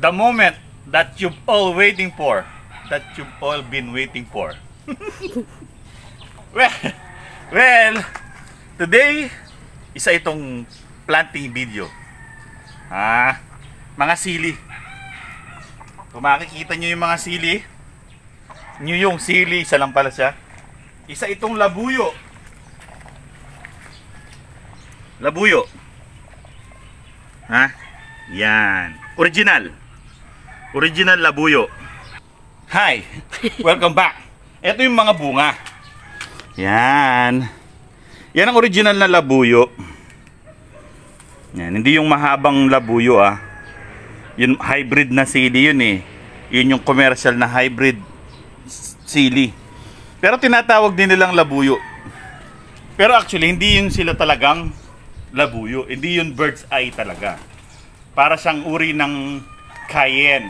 the moment that you've all waiting for, that you've all been waiting for. well, well, today, isa itong planting video. Ah, mga sili. Kung makikita nyo yung mga sili, nyo yung sili, isa lang pala siya. Isa itong labuyo. Labuyo. Ha? Yan. Original. Original labuyo. Hi! Welcome back. Ito yung mga bunga. Yan. Yan ang original na labuyo. Yan. Hindi yung mahabang labuyo ah. Yun hybrid na sili yun eh. Yun yung commercial na hybrid sili. Pero tinatawag din nilang labuyo. Pero actually, hindi yun sila talagang labuyo. Hindi yun bird's eye talaga. Para siyang uri ng cayenne.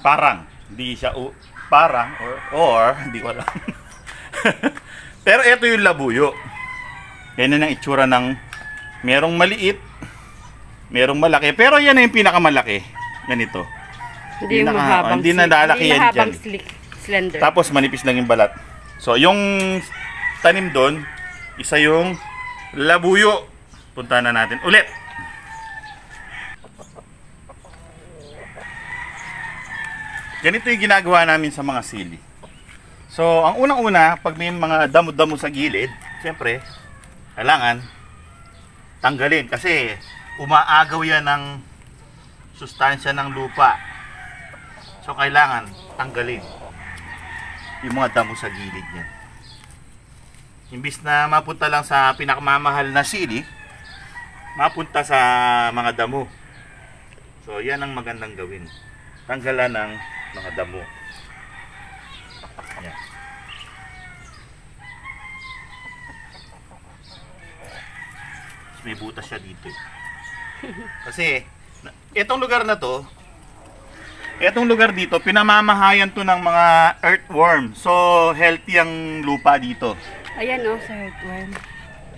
Parang. Hindi siya u- parang or or hindi ko alam. Pero ito yung labuyo. Yan na ang itsura ng merong maliit, merong malaki. Pero yan yung pinakamalaki. Ganito. Hindi yung Pinaka- mahabang hindi na lalaki yan dyan. slick. Slender. Tapos manipis lang yung balat. So, yung tanim doon, isa yung labuyo. Punta na natin ulit. Ganito yung ginagawa namin sa mga sili. So, ang unang-una, pag may mga damo-damo sa gilid, siyempre, kailangan tanggalin kasi umaagaw yan ng sustansya ng lupa. So, kailangan tanggalin yung mga damo sa gilid niya. Imbis na mapunta lang sa pinakamamahal na sili, mapunta sa mga damo. So, yan ang magandang gawin. Tanggalan ng mga damo. Yan. May butas siya dito. eh. Kasi, itong lugar na to, Etong lugar dito, pinamamahayan to ng mga earthworm. So, healthy ang lupa dito. Ayan oh, sa heartworm.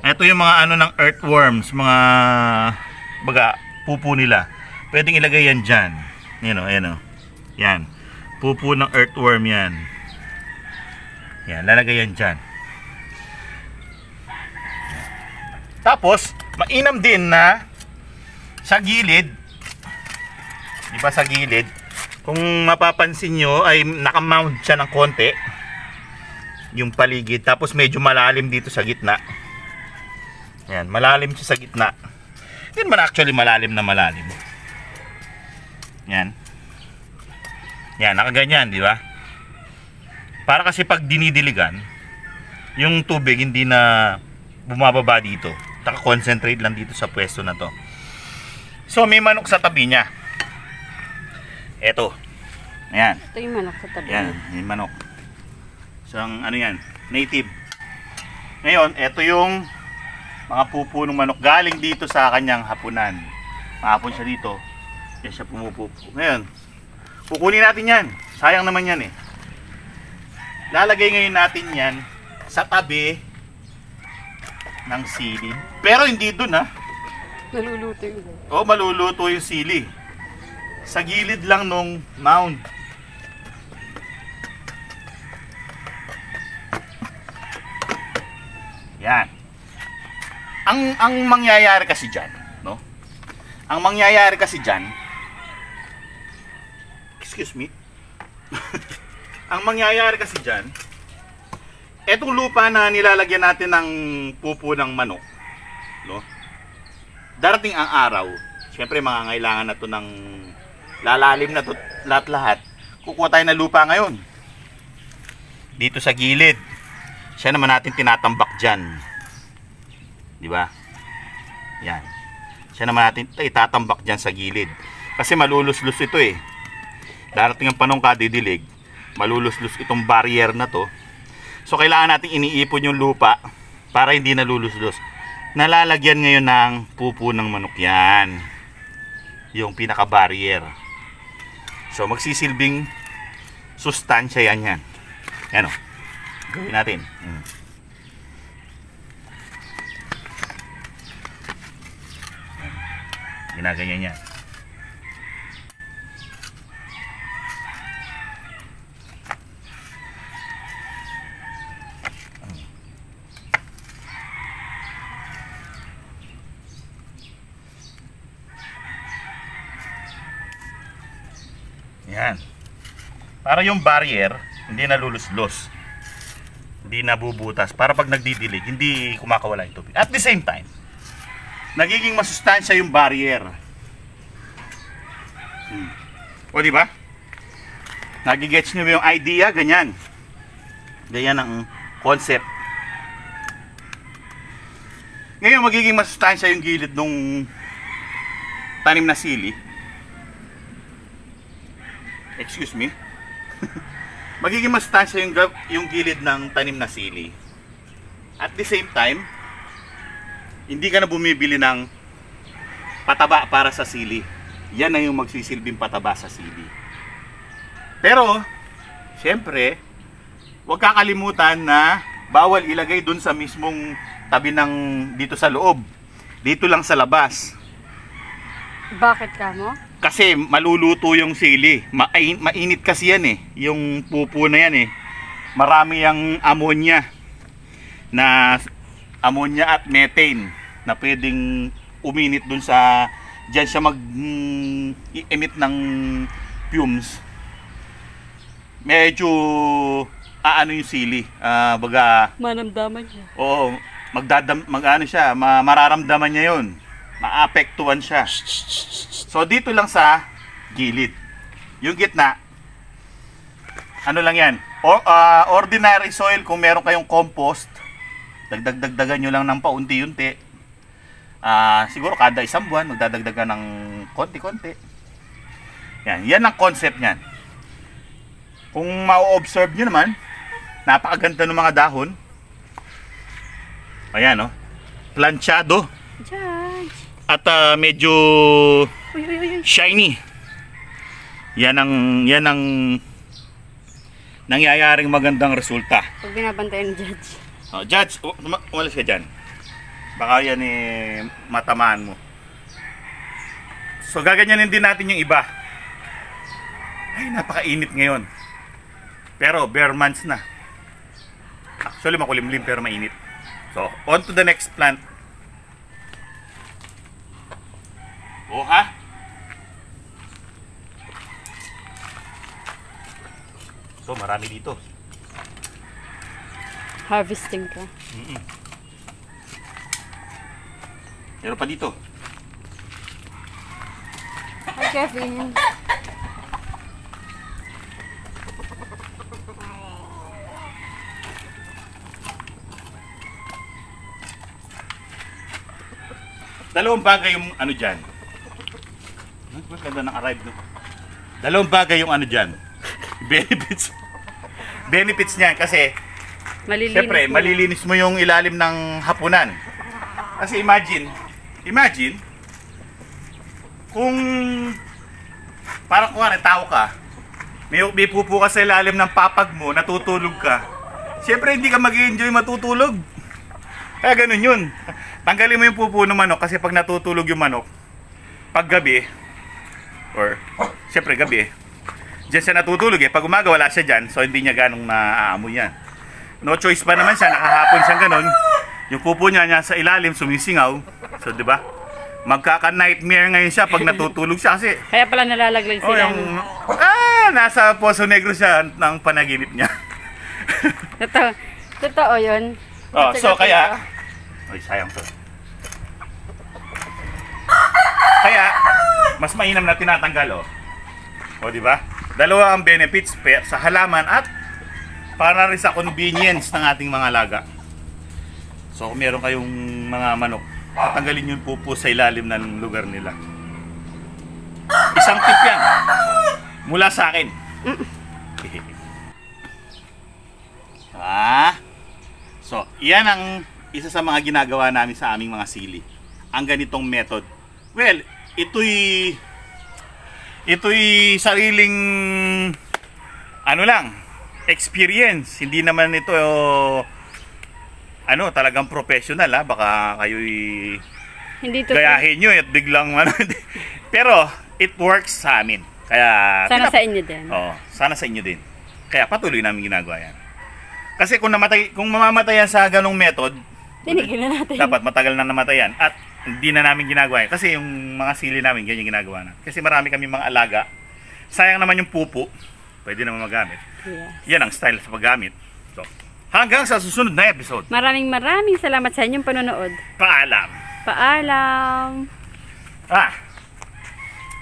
Ito yung mga ano ng earthworms, mga baga, pupo nila. Pwedeng ilagay yan dyan. Yan o, yan o. Yan. Pupo ng earthworm yan. Yan, lalagay yan dyan. Tapos, mainam din na sa gilid, di ba sa gilid, kung mapapansin nyo ay nakamount siya ng konti yung paligid. Tapos medyo malalim dito sa gitna. Yan malalim siya sa gitna. Hindi man actually malalim na malalim. Yan yan nakaganyan di ba para kasi pag dinidiligan yung tubig hindi na bumababa dito naka-concentrate lang dito sa pwesto na to so may manok sa tabi niya eto ayan Ito yung manok sa tabi. yan, yung manok. Isang ano yan, native. Ngayon, ito yung mga pupo ng manok galing dito sa kanyang hapunan. Mahapon siya dito. Yan siya pumupupo. Ngayon, kukunin natin yan. Sayang naman yan eh. Lalagay ngayon natin yan sa tabi ng sili. Pero hindi dun ha. Naluluto yun. O maluluto yung sili. Sa gilid lang nung mound. Yan. Ang ang mangyayari kasi diyan, no? Ang mangyayari kasi diyan Excuse me. ang mangyayari kasi diyan etong lupa na nilalagyan natin ng pupo ng manok, no? darating ang araw, syempre mangangailangan na to ng lalalim na to lahat-lahat. Kukuha tayo ng lupa ngayon. Dito sa gilid. Siya naman natin tinatambak dyan. Di ba? Yan. Siya naman natin itatambak dyan sa gilid. Kasi maluluslos ito eh. Darating ang panong kadidilig, maluluslos itong barrier na to. So kailangan natin iniipon yung lupa para hindi naluluslos nalalagyan ngayon ng pupo ng manok yan. Yung pinaka-barrier. So, magsisilbing sustansya yan yan. Yan o. Gawin natin. Mm. Ginaganyan yan. Yan. Para yung barrier, hindi naluluslos. Hindi nabubutas. Para pag nagdidilig, hindi kumakawala yung tubig. At the same time, nagiging masustansya yung barrier. Hmm. O, di ba? Nagigets nyo yung idea, ganyan. Ganyan ang concept. Ngayon, magiging masustansya yung gilid nung tanim na sili. Excuse me. Magiging masustansya yung, gra- yung gilid ng tanim na sili. At the same time, hindi ka na bumibili ng pataba para sa sili. Yan na yung magsisilbing pataba sa sili. Pero, syempre, huwag kakalimutan na bawal ilagay dun sa mismong tabi ng dito sa loob. Dito lang sa labas. Bakit ka mo? Kasi maluluto yung sili. Main, mainit kasi yan eh. Yung pupo na yan eh. Marami yung ammonia na ammonia at methane na pwedeng uminit dun sa diyan siya mag mm, i-emit ng fumes. Medyo aano yung sili. Ah, baga Manamdaman niya. Oo, magdadam magano siya, ma- mararamdaman niya 'yon. Maapektuhan siya. So dito lang sa gilid. Yung gitna ano lang 'yan? O, ah, ordinary soil kung meron kayong compost, dagdag-dagdagan nyo lang ng paunti-unti. Ah, siguro kada isang buwan magdadagdagan ng konti-konti. Yan, yan ang concept niyan. Kung ma-observe nyo naman, napakaganda ng mga dahon. Ayan, no? Planchado Judge. At ah, medyo shiny. Yan ang yan ang nangyayaring magandang resulta. Pag binabantayan ni Judge. Oh, judge, u- uma- umalis ka dyan. Baka yan eh, matamaan mo. So, gaganyanin din natin yung iba. Ay, napakainit ngayon. Pero, bare months na. Actually, makulimlim pero mainit. So, on to the next plant. Oh, ha? So, marami dito. Harvesting ka. Meron pa dito. Hi, Kevin. Dalawang bagay yung ano dyan. Ang ganda ng arrive no. Dalawang bagay yung ano dyan. Benefits. Benefits niya kasi Malilinis Siyempre, mo. malilinis mo yung ilalim ng hapunan. Kasi imagine, imagine, kung parang kuwari tao ka, may, may pupo ka sa ilalim ng papag mo, natutulog ka. Siyempre, hindi ka mag enjoy matutulog. Kaya ganun yun. Tanggalin mo yung pupo ng manok kasi pag natutulog yung manok, pag gabi, or, siyempre gabi, Diyan siya natutulog eh. Pag umaga wala siya dyan, so hindi niya ganong naaamoy yan. No choice pa naman siya, nakahapon siyang ganun. Yung pupo niya niya sa ilalim, sumisingaw. So, di ba? Magkaka-nightmare ngayon siya pag natutulog siya kasi Kaya pala nalalaglag oh, sila. yung, ah, nasa Poso Negro siya ng panaginip niya. Totoo. Totoo yun. oh, so kaya, ay sayang to. Kaya, mas mainam na tinatanggal oh. O, di ba? Dalawa ang benefits sa halaman at para rin sa convenience ng ating mga alaga. So, kung meron kayong mga manok, tatanggalin yung pupo sa ilalim ng lugar nila. Isang tip yan. Mula sa akin. ah. So, yan ang isa sa mga ginagawa namin sa aming mga sili. Ang ganitong method. Well, ito'y ito'y sariling ano lang, experience. Hindi naman ito ano, talagang professional ha. Baka kayo'y Hindi to. gayahin nyo at biglang ano. Pero, it works sa amin. Kaya, Sana pinap- sa inyo din. Oo, sana sa inyo din. Kaya patuloy namin ginagawa yan. Kasi kung namatay, kung mamamatay yan sa ganong method, Tinigil na natin. dapat matagal na namatay yan. At hindi na namin ginagawa yan. Kasi yung mga sili namin, ganyan ginagawa na. Kasi marami kami mga alaga sayang naman yung pupo. Pwede naman magamit. Yes. Yan ang style sa paggamit. So, hanggang sa susunod na episode. Maraming maraming salamat sa inyong panonood. Paalam. Paalam! Ah,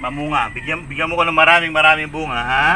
mamunga. Bigyan, bigyan mo ko ng maraming maraming bunga, ha?